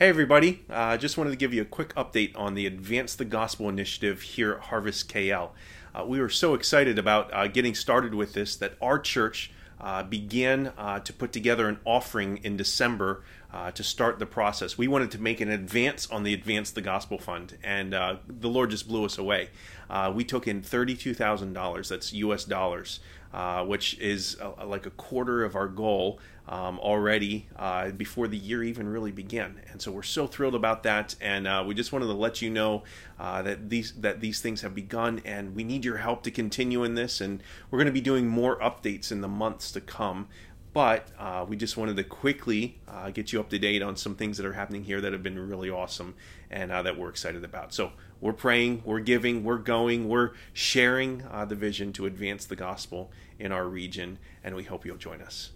Hey, everybody. I uh, just wanted to give you a quick update on the Advance the Gospel initiative here at Harvest KL. Uh, we were so excited about uh, getting started with this that our church uh, began uh, to put together an offering in December uh, to start the process. We wanted to make an advance on the Advance the Gospel Fund, and the Lord just blew us away. We took in $32,000, that's US dollars, uh, which is like a quarter of our goal um, already before the year even really began. And so we're so thrilled about that, and we just wanted to let you know that these that these things have begun, and we need your help to continue in this. And we're going to be doing more updates in the months to come. But uh, we just wanted to quickly uh, get you up to date on some things that are happening here that have been really awesome and uh, that we're excited about. So we're praying, we're giving, we're going, we're sharing uh, the vision to advance the gospel in our region, and we hope you'll join us.